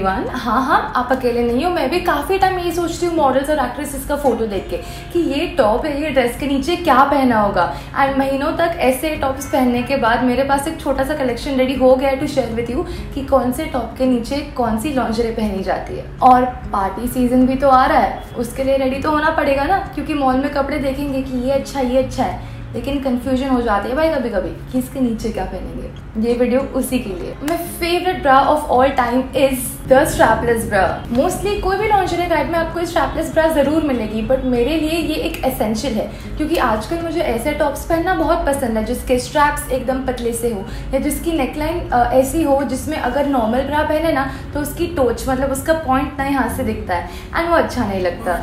Everyone हाँ हाँ आप अकेले नहीं हो, मैं भी काफ़ी टाइम ये सोचती हूँ मॉडल्स और एक्ट्रेसेस का फ़ोटो देख के, कि ये टॉप है, ये ड्रेस के नीचे क्या पहना होगा? एंड महीनों तक ऐसे टॉप्स पहनने के बाद मेरे पास एक छोटा सा कलेक्शन रेडी हो गया टू शेयर विथ यू कि कौन से टॉप के नीचे कौन सी लॉन्जरे पहनी जाती है। और पार्टी सीज़न भी तो आ रहा है, उसके लिए रेडी तो होना पड़ेगा ना, क्योंकि मॉल में कपड़े देखेंगे कि ये अच्छा ये अच्छा है, लेकिन कन्फ्यूज़न हो जाती है भाई कभी कभी कि इसके नीचे क्या पहनेंगे। ये वीडियो उसी के लिए। My favourite bra of all time is the strapless bra mostly कोई भी लॉन्जरे गाइड में आपको स्ट्रैपलेस ब्रा ज़रूर मिलेगी बट मेरे लिए ये एक एसेंशियल है, क्योंकि आजकल मुझे ऐसे टॉप्स पहनना बहुत पसंद है, जिसके स्ट्रैप्स एकदम पतले से हो, या जिसकी नेकलाइन ऐसी हो जिसमें अगर नॉर्मल ब्रा पहने ना तो उसकी टोच मतलब उसका पॉइंट ना यहाँ से दिखता है एंड वो अच्छा नहीं लगता।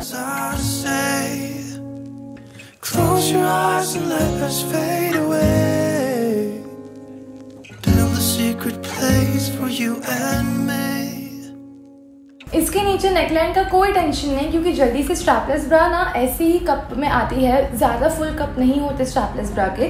इसके नीचे नेकलाइन का कोई टेंशन नहीं, क्योंकि जल्दी से स्ट्रैपलेस ब्रा ना ऐसे ही कप में आती है, ज़्यादा फुल कप नहीं होते स्ट्रैपलेस ब्रा के।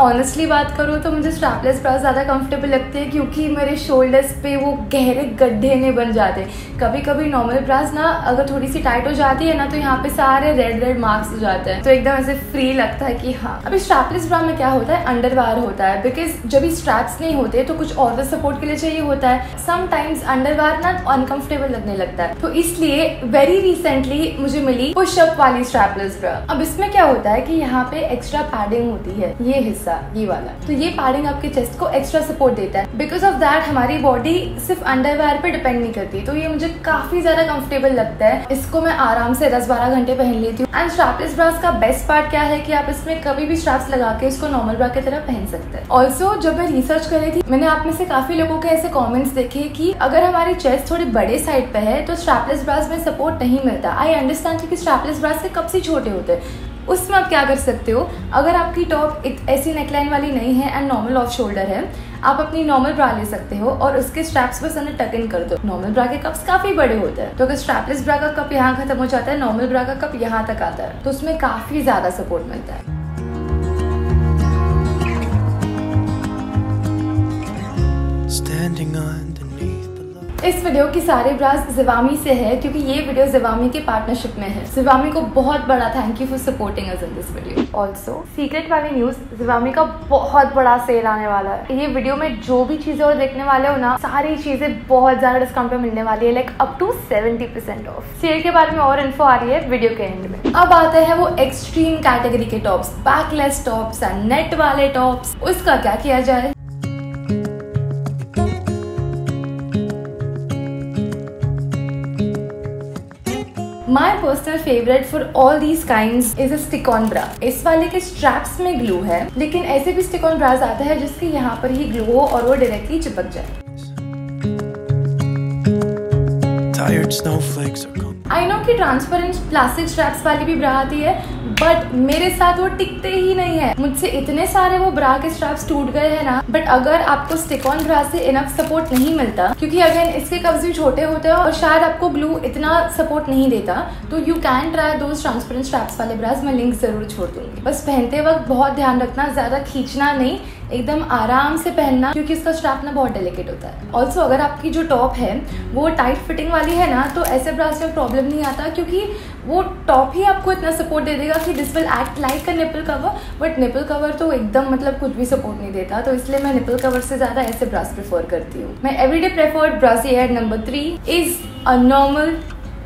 ऑनेस्टली बात करूँ तो मुझे स्ट्रैपलेस ब्रा ज़्यादा कंफर्टेबल लगते हैं क्योंकि मेरे शोल्डर्स पे वो गहरे गड्ढे नहीं बन जाते। कभी कभी नॉर्मल ब्रास ना अगर थोड़ी सी टाइट हो जाती है ना तो यहाँ पे सारे रेड रेड मार्क्स हो जाते हैं। तो एकदम ऐसे फ्री लगता है कि हाँ। अभी स्ट्रैपलेस ब्रा में क्या होता है? अंडर वायर होता है। बिकॉज़ जब स्ट्रैप्स नहीं होते तो कुछ और सपोर्ट के लिए चाहिए होता है। समटाइम्स अंडर वायर ना अनकंफर्टेबल लगने लगता है। तो इसलिए वेरी रिसेंटली मुझे मिली पुशअप वाली स्ट्रैपलेस ब्रा अब इसमें क्या होता है कि यहाँ पे एक्स्ट्रा पैडिंग होती है। ये हिस्सा। ये वाला। तो ये पैडिंग आपके चेस्ट को एक्स्ट्रा सपोर्ट देता है। बिकॉज़ ऑफ़ दैट हमारी बॉडी सिर्फ़ अंडरवेयर पे डिपेंड नहीं करती। तो ये मुझे काफ़ी ज़्यादा कंफर्टेबल लगता है। इसको मैं आराम से दस बारह घंटे पहन लेती हूँ। एंड स्ट्रैपलेस ब्रास का बेस्ट पार्ट क्या है कि आप इसमें कभी भी स्ट्रैप्स लगा के इसको नॉर्मल ब्रा की तरह पहन सकते हैं। ऑल्सो जब मैं रिसर्च कर रही थी, मैंने आप में से काफ़ी लोगों के ऐसे कॉमेंट्स देखे की अगर हमारी चेस्ट थोड़ी बड़े साइड पे है तो स्ट्रैपलेस ब्रास में सपोर्ट नहीं मिलता। आई अंडरस्टैंड क्योंकि स्ट्रैपलेस ब्रास के कब से छोटे होते हैं। उसमें आप क्या कर सकते हो? अगर आपकी टॉप ऐसी नेकलाइन वाली नहीं है एंड नॉर्मल ऑफ़ शोल्डर है, आप अपनी नॉर्मल ब्रा ले सकते हो और उसके स्ट्रैप्स बस अंदर टक इन कर दो। नॉर्मल ब्रा के कप्स काफ़ी बड़े होते हैं। तो अगर स्ट्रैपलेस ब्रा का कप यहाँ खत्म हो जाता है नॉर्मल ब्रा का कप यहाँ तक आता है तो उसमें काफ़ी ज़्यादा सपोर्ट मिलता है। Standing on इस वीडियो की सारे ब्राज जिवामी से है क्योंकि ये वीडियो जिवामी के पार्टनरशिप में है। जिवामी को बहुत बड़ा thank you for supporting us in this video also secret वाली न्यूज़ जिवामी का बहुत बड़ा सेल आने वाला है। ये वीडियो में जो भी चीज़ें और देखने वाले हो ना सारी चीज़ें बहुत ज़्यादा डिस्काउंट पे मिलने वाली है like up to seventy percent off sale के बारे में और इन्फो आ रही है वीडियो के एंड में। अब आते हैं वो एक्सट्रीम कैटेगरी के tops backless tops and net वाले टॉप्स उसका क्या किया जाए? My personal favourite for all these kind is a stick on bra इस वाले के स्ट्रैप्स में ग्लू है लेकिन ऐसे भी स्टिक ऑन ब्राज आता है जिसके यहाँ पर ही ग्लू हो और वो डायरेक्टली चिपक जाए। आई नो कि ट्रांसपेरेंट प्लास्टिक स्ट्रैप्स वाली भी ब्रा आती है बट मेरे साथ वो टिकते ही नहीं है। मुझसे इतने सारे वो ब्रा के स्ट्रैप्स टूट गए हैं ना बट अगर आपको स्टिक ऑन ब्रा से इनफ सपोर्ट नहीं मिलता, क्योंकि अगेन इसके कब्ज भी छोटे होते हैं और शायद आपको ब्लू इतना सपोर्ट नहीं देता तो यू कैन ट्राई दो ट्रांसपेरेंट स्ट्रैप्स वाले ब्राज मैं लिंक ज़रूर छोड़ दूँगी। बस पहनते वक्त बहुत ध्यान रखना, ज़्यादा खींचना नहीं एकदम आराम से पहनना, क्योंकि इसका स्ट्रैप ना बहुत डेलिकेट होता है। ऑल्सो अगर आपकी जो टॉप है, वो टाइट फिटिंग वाली है ना तो ऐसे ब्रास में प्रॉब्लम नहीं आता, क्योंकि वो टॉप ही आपको इतना सपोर्ट दे देगा कि this will act like a nipple cover but nipple cover तो एकदम मतलब कुछ भी सपोर्ट नहीं देता तो इसलिए मैं निपल कवर से ज़्यादा ऐसे ब्रास प्रेफर करती हूँ। मैं everyday preferred ब्रासी number three is a normal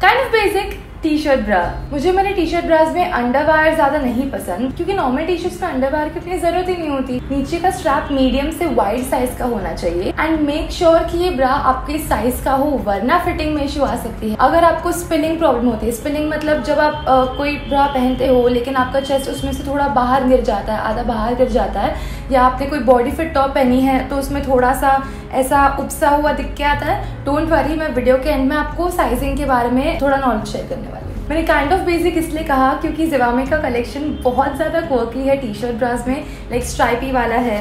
kind of basic T shirt bra मुझे मेरे टी शर्ट ब्राज में अंडरवायर ज़्यादा नहीं पसंद क्योंकि नॉर्मल टी शर्ट में अंडरवायर की इतनी ज़रूरत ही नहीं होती। नीचे का स्ट्रैप मीडियम से वाइड साइज़ का होना चाहिए एंड मेक श्योर कि ये ब्रा आपके साइज़ का हो वरना फिटिंग में इश्यू आ सकती है। अगर आपको स्पिनिंग प्रॉब्लम होती है स्पिनिंग मतलब जब आप आ, कोई ब्रा पहनते हो लेकिन आपका चेस्ट उसमें से थोड़ा बाहर गिर जाता है आधा बाहर गिर जाता है या आपने कोई बॉडी फिट टॉप पहनी है तो उसमें थोड़ा सा ऐसा उपसा हुआ दिख के आता है। डोंट वरी मैं वीडियो के एंड में आपको साइजिंग के बारे में थोड़ा नॉलेज शेयर करने वाली हूँ। मैंने काइंड ऑफ़ बेसिक इसलिए कहा क्योंकि जिवामे का कलेक्शन बहुत ज़्यादा कोर्की है टी शर्ट ब्राज में लाइक स्ट्राइपी वाला है।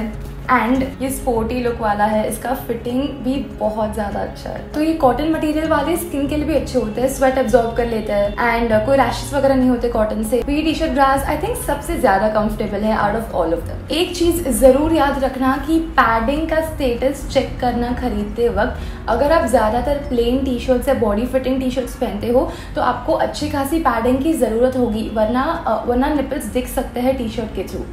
एंड ये स्पोर्टी लुक वाला है इसका फिटिंग भी बहुत ज़्यादा अच्छा है। तो ये कॉटन मटेरियल वाले स्किन के लिए भी अच्छे होते हैं स्वेट एब्जॉर्ब कर लेते हैं। एंड uh, कोई रैशेस वगैरह नहीं होते कॉटन से। ये T shirt bras I think सबसे ज़्यादा कंफर्टेबल है आउट ऑफ़ ऑल ऑफ़ दम एक चीज़ ज़रूर याद रखना कि पैडिंग का स्टेटस चेक करना खरीदते वक्त अगर आप ज़्यादातर प्लेन टी शर्ट्स या बॉडी फिटिंग टी शर्ट्स पहनते हो तो आपको अच्छी खासी पैडिंग की ज़रूरत होगी वरना uh, वरना निपल्स दिख सकते हैं टी शर्ट के through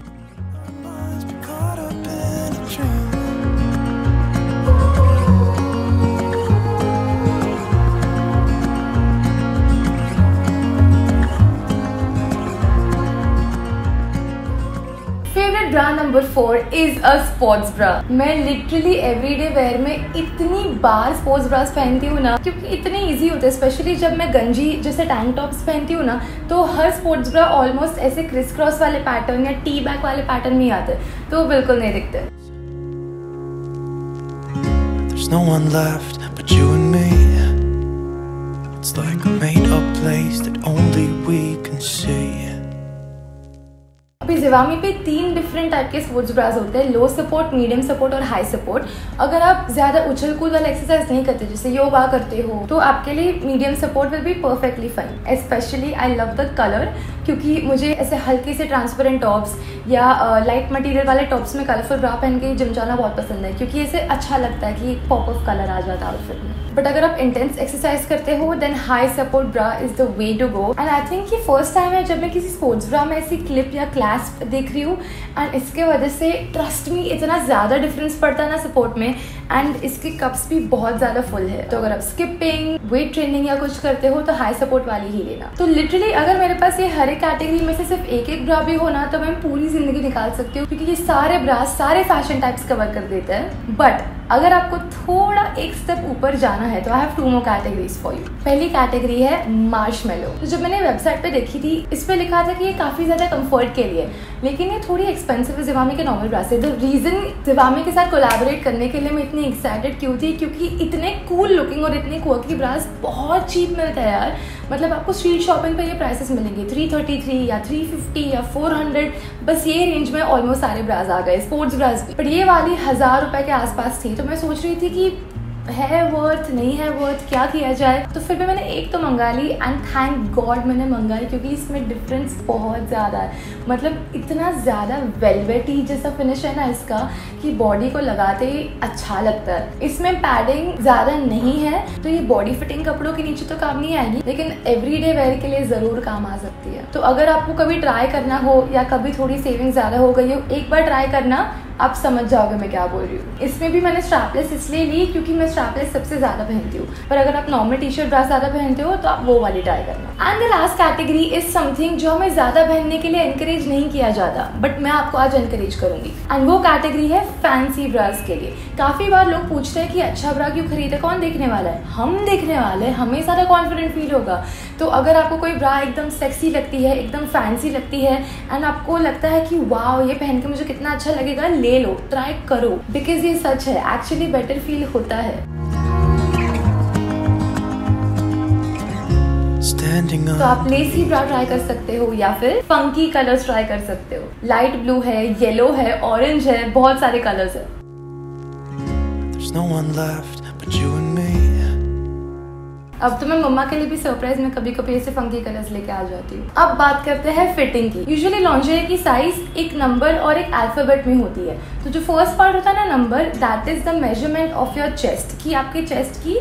bra number four is a sports bra मैं लिटरली एवरीडे वेयर में इतनी बार स्पोर्ट्स ब्रास पहनती हूँ ना, क्योंकि इतने इजी होते हैं स्पेशली जब मैं गंजी जैसे टैंक टॉप्स पहनती हूँ ना तो हर स्पोर्ट्स ब्रा ऑलमोस्ट ऐसे क्रिस क्रॉस वाले पैटर्न या टी बैक वाले पैटर्न में आते तो बिल्कुल नहीं दिखते। No one left but you and me. It's like a made up place that only we can see. अभी जिवामी पे तीन डिफरेंट टाइप के स्पोर्ट्स ब्राज होते हैं लो सपोर्ट मीडियम सपोर्ट और हाई सपोर्ट अगर आप ज़्यादा उछल कूद वाला एक्सरसाइज नहीं करते, जैसे योगा करते हो तो आपके लिए medium support will be perfectly fine specially I love the colour क्योंकि मुझे ऐसे हल्के से ट्रांसपेरेंट टॉप्स या लाइट मटेरियल वाले टॉप्स में कलरफुल ब्रा पहन के जिम जाना बहुत पसंद है, क्योंकि ऐसे अच्छा लगता है कि पॉप ऑफ़ कलर आ जाता है आउटफिट में। बट अगर आप इंटेंस एक्सरसाइज करते हो then high support bra is the way to go and I think ये फ़र्स्ट टाइम है जब मैं किसी स्पोर्ट्स ब्रा में ऐसी क्लिप या क्लास देख रही हूँ एंड इसके वजह से ट्रस्ट मी इतना ज़्यादा डिफरेंस पड़ता है ना सपोर्ट में एंड इसके कप्स भी बहुत ज़्यादा फुल है। तो अगर आप स्किपिंग वेट ट्रेनिंग या कुछ करते हो तो हाई सपोर्ट वाली ही लेना। तो लिटरली अगर मेरे पास ये हर एक कैटेगरी में से सिर्फ़ एक एक ब्रा भी होना तो मैं पूरी ज़िंदगी निकाल सकती हूँ, क्योंकि ये सारे ब्रास सारे फ़ैशन टाइप्स कवर कर देते हैं. बट अगर आपको थोड़ा एक स्टेप ऊपर जाना है तो I have two more categories for you पहली कैटेगरी है मार्श तो जब मैंने वेबसाइट पे देखी थी, इस पे लिखा था कि ये काफ़ी ज़्यादा कंफर्ट के लिए लेकिन ये थोड़ी एक्सपेंसिव है जिवामी के normal bras the reason Zivame के साथ कोलैबोरेट करने के लिए मैं इतनी एक्साइटेड क्यों थी? क्योंकि इतने कूल लुकिंग और इतने क्वर्की ब्रास बहुत चीप मिलते हैं यार। मतलब आपको स्ट्रीट शॉपिंग पे ये प्राइसेस मिलेंगे। थ्री थर्टी थ्री या थ्री फिफ्टी या फोर हंड्रेड बस ये रेंज में ऑलमोस्ट सारे ब्राज आ गए स्पोर्ट्स ब्राज भी। बट ये वाली हज़ार रुपए के आसपास थी तो मैं सोच रही थी कि है वर्थ नहीं है वर्थ क्या किया जाए? तो फिर भी मैंने एक तो मंगा ली एंड थैंक गॉड मैंने मंगाई क्योंकि इसमें डिफरेंस बहुत ज़्यादा है। मतलब इतना ज़्यादा वेलवेटी जैसा फिनिश है ना इसका, कि बॉडी को लगाते ही अच्छा लगता है। इसमें पैडिंग ज़्यादा नहीं है तो ये बॉडी फिटिंग कपड़ों के नीचे तो काम नहीं आएगी, लेकिन एवरी वेयर के लिए ज़रूर काम आ सकती है। तो अगर आपको कभी ट्राई करना हो, या कभी थोड़ी सेविंग ज़्यादा हो गई हो, एक बार ट्राई करना आप समझ जाओगे मैं क्या बोल रही हूँ। इसमें भी मैंने स्ट्रैपलेस इसलिए ली क्योंकि मैं स्ट्रैपलेस सबसे ज़्यादा पहनती हूँ। पर अगर आप नॉर्मल टी शर्ट ब्रा ज़्यादा पहनते हो तो आप वो वाली ट्राई करना। And the last category is something जो हमें ज़्यादा पहनने के लिए एनकरेज नहीं किया जाता बट मैं आपको आज एनकरेज करूँगी। एंड वो कैटेगरी है फैंसी ब्रास के लिए। काफ़ी बार लोग पूछते हैं कि अच्छा ब्रा क्यों खरीदे, कौन देखने वाला है? हम देखने वाले हैं, हमें ज़्यादा कॉन्फिडेंट फील होगा। तो अगर आपको कोई ब्रा एकदम सेक्सी लगती है, एकदम फैंसी लगती है एंड आपको लगता है कि वाह ये पहन के मुझे कितना अच्छा लगेगा ले लो ट्राई करो बिकॉज़ ये सच है एक्चुअली बेटर फील होता है। तो आप लेसी ब्रा ट्राई कर सकते हो या फिर फंकी कलर्स ट्राई कर सकते हो। लाइट ब्लू है येलो है ऑरेंज है बहुत सारे कलर्स है। No one left but you and me. अब तो मैं मम्मा के लिए भी सरप्राइज़ में कभी कभी ऐसे फंकी कलर्स लेके आ जाती हूँ। अब बात करते हैं फिटिंग की। यूजली लॉन्जरी की साइज़ एक नंबर और एक अल्फ़ाबेट में होती है। तो जो फ़र्स्ट पार्ट होता है ना number that is the measurement of your chest कि आपके चेस्ट की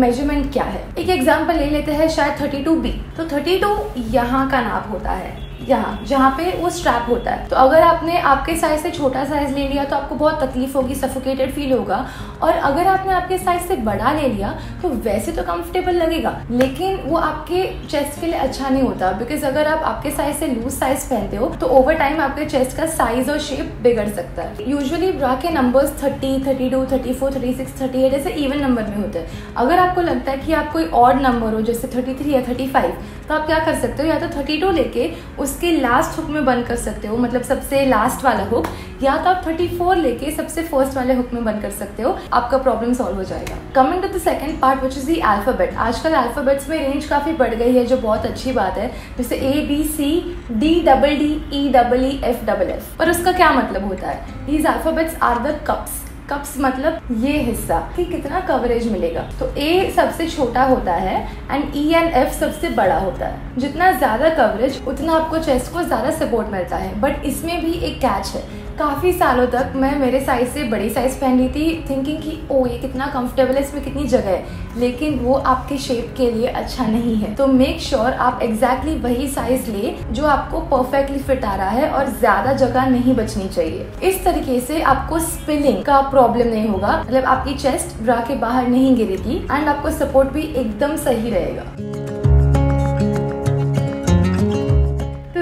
मेज़रमेंट uh, क्या है। एक एग्ज़ाम्पल ले लेते हैं शायद थर्टी टू बी तो थर्टी टू यहाँ का नाप होता है। यहाँ, जहाँ पे वो स्ट्रैप होता है। तो अगर आपने आपके साइज़ से छोटा साइज़ ले लिया तो आपको बहुत तकलीफ़ होगी सफोकेटेड फील होगा। और अगर आपने आपके साइज़ से बड़ा ले लिया तो वैसे तो कंफर्टेबल लगेगा। लेकिन वो आपके चेस्ट के लिए अच्छा नहीं होता बिकॉज़ अगर आप आपके साइज़ से लूज साइज़ पहनते हो तो ओवर टाइम आपके चेस्ट का साइज़ और शेप बिगड़ सकता है। यूजली ब्रा के numbers four thirty six thirty eight ऐसे इवन नंबर में होते हैं। अगर आपको लगता है कि आप कोई और नंबर हो, जैसे थर्टी थ्री या थर्टी फाइव तो आप क्या कर सकते हो, या तो थर्टी टू लेके उस उसके लास्ट हुक में बंद कर सकते हो मतलब सबसे लास्ट वाला हुक या तो आप 34 लेके सबसे फ़र्स्ट वाले हुक में बंद कर सकते हो, आपका प्रॉब्लम सॉल्व हो जाएगा। Coming to the second part which is the alphabet आजकल अल्फाबेट्स में रेंज काफ़ी बढ़ गई है, जो बहुत अच्छी बात है। जैसे A B C D double D E double E F double F पर उसका क्या मतलब होता है? These alphabets are the cups cups मतलब ये हिस्सा कि कितना कवरेज मिलेगा। तो ए सबसे छोटा होता है एंड ई एंड एफ़ सबसे बड़ा होता है। जितना ज़्यादा कवरेज उतना आपको चेस्ट को ज़्यादा सपोर्ट मिलता है। बट इसमें भी एक कैच है। काफ़ी सालों तक मैं मेरे साइज़ से बड़ी साइज़ पहन ली थी थिंकिंग कि ओ ये कितना कंफर्टेबल है, इसमें कितनी जगह है? लेकिन वो आपके शेप के लिए अच्छा नहीं है। तो मेक श्योर sure आप एग्जैक्टली exactly वही साइज़ ले जो आपको परफेक्टली फिट आ रहा है और ज़्यादा जगह नहीं बचनी चाहिए। इस तरीके से आपको स्पिलिंग का प्रॉब्लम नहीं होगा। मतलब आपकी चेस्ट ब्रा के बाहर नहीं गिरेगी एंड आपको सपोर्ट भी एकदम सही रहेगा।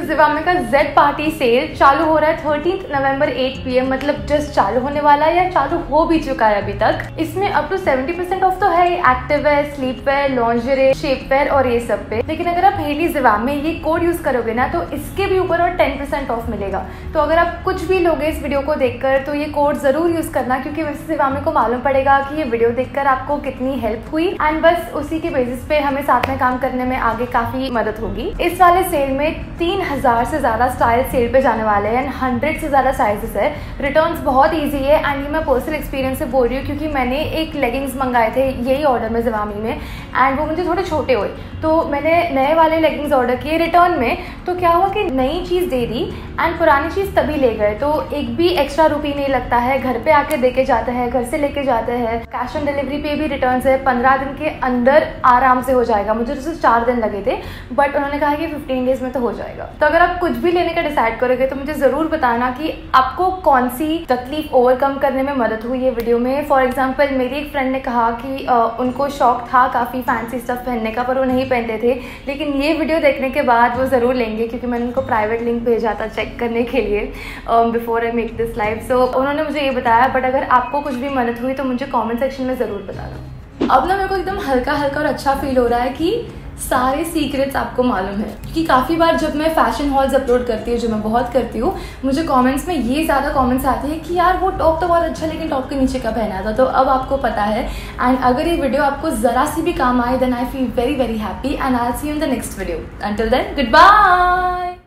जिवामे का जेड पार्टी सेल चालू हो रहा है थर्टीन नवंबर 8 पीएम मतलब जस्ट चालू होने वाला है या चालू हो भी चुका है अभी तक। इसमें अप टू 70 परसेंट ऑफ़ तो है active wear sleep wear lingerie shape wear और ये सब पे। लेकिन अगर आप हेली जिवाम ये कोड यूज़ करोगे ना तो इसके भी ऊपर और टेन परसेंट ऑफ़ मिलेगा। तो अगर आप कुछ भी लोगे इस वीडियो को देखकर तो ये कोड ज़रूर यूज़ करना, क्योंकि वैसे जिवामे को मालूम पड़ेगा कि ये वीडियो देखकर आपको कितनी हेल्प हुई। एंड बस उसी के बेसिस पे हमें साथ में काम करने में आगे काफ़ी मदद होगी। इस वाले सेल में तीन हज़ार से ज़्यादा स्टाइल सेल पे जाने वाले हैं एंड हंड्रेड से ज़्यादा साइजेस है। रिटर्न्स बहुत इजी है एंड ये मैं पर्सनल एक्सपीरियंस से बोल रही हूँ क्योंकि मैंने एक लेगिंग्स मंगाए थे यही ऑर्डर में जवामी में एंड वो मुझे थोड़े छोटे हुए। तो मैंने नए वाले लेगिंग्स ऑर्डर किए रिटर्न में। तो क्या हुआ कि नई चीज़ दे दी एंड पुरानी चीज़ तभी ले गए। तो एक भी एक्स्ट्रा रुपी नहीं लगता है, घर पे आके दे के जाते हैं, घर से लेके जाते हैं। कैश ऑन डिलीवरी पे भी रिटर्न है, पंद्रह दिन के अंदर आराम से हो जाएगा। मुझे तो सिर्फ़ चार दिन लगे थे बट उन्होंने कहा कि फिफ्टीन डेज़ में तो हो जाएगा। तो अगर आप कुछ भी लेने का डिसाइड करोगे तो मुझे ज़रूर बताना कि आपको कौन सी तकलीफ़ ओवरकम करने में मदद हुई है वीडियो में। फॉर एग्ज़ाम्पल मेरी एक फ्रेंड ने कहा कि आ, उनको शौक था काफ़ी फैंसी स्टफ़ पहनने का पर वो नहीं पहनते थे। लेकिन ये वीडियो देखने के बाद वो ज़रूर लेंगे क्योंकि मैंने उनको प्राइवेट लिंक भेजा था चेक करने के लिए before I make this life so उन्होंने मुझे ये बताया बट अगर आपको कुछ भी मदद हुई तो मुझे कॉमेंट सेक्शन में ज़रूर बताना। अब ना मेरे को एकदम हल्का हल्का और अच्छा फील हो रहा है कि सारे सीक्रेट्स आपको मालूम है। क्योंकि काफ़ी बार जब मैं फ़ैशन हॉल्स अपलोड करती हूँ, जो मैं बहुत करती हूँ, मुझे कमेंट्स में ये ज़्यादा कमेंट्स आते हैं कि यार वो टॉप तो बहुत अच्छा लेकिन टॉप के नीचे का पहना था। तो अब आपको पता है। एंड अगर ये वीडियो आपको ज़रा सी भी काम आए then I feel very very happy and I see in the next video until then good bye